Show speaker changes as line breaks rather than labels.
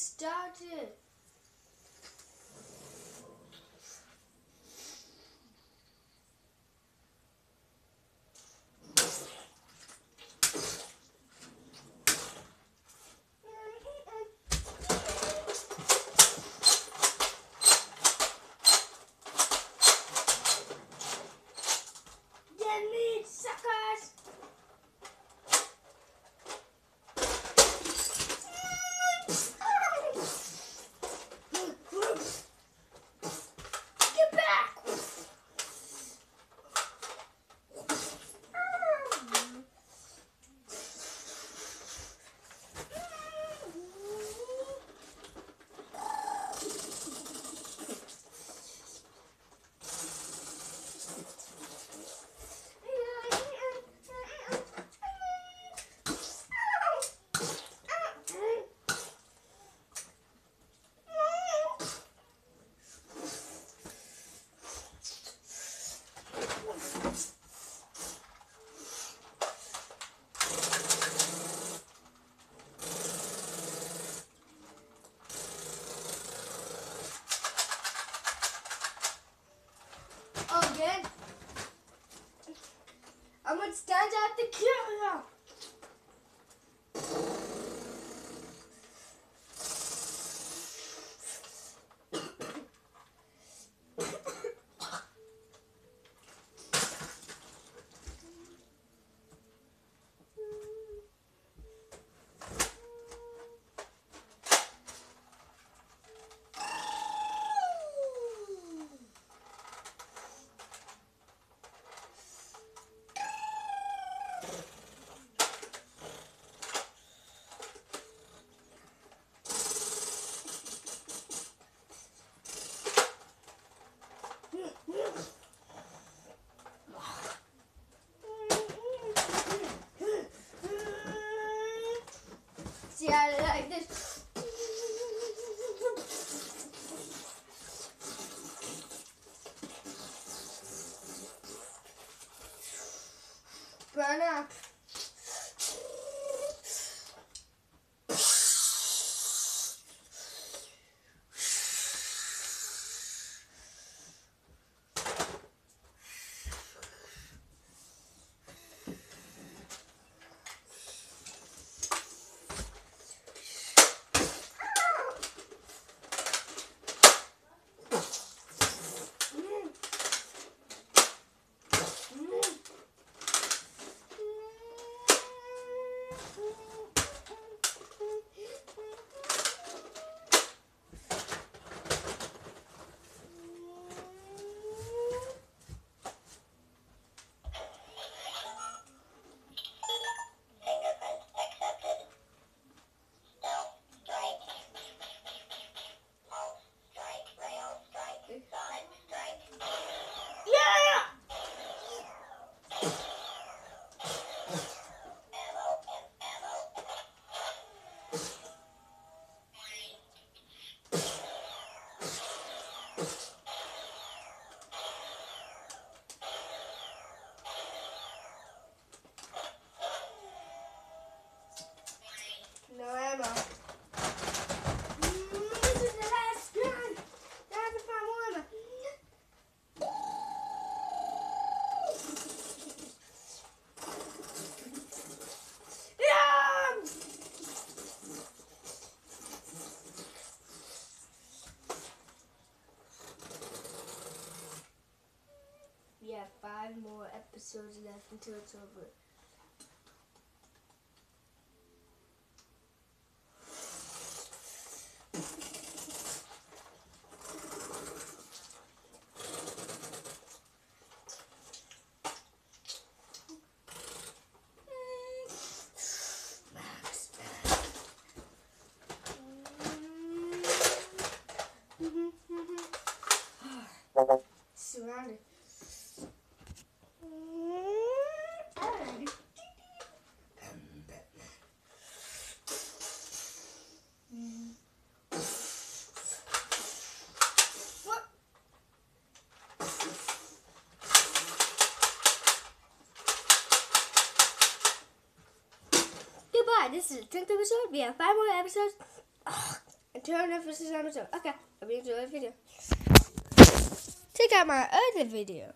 started. I'm gonna stand at the camera. Yeah, like this. Burn up. more episodes left until it's over. surrounded this is the 10th episode. We have five more episodes. And turn off next episode. Okay, hope you enjoy the video. Check out my other video.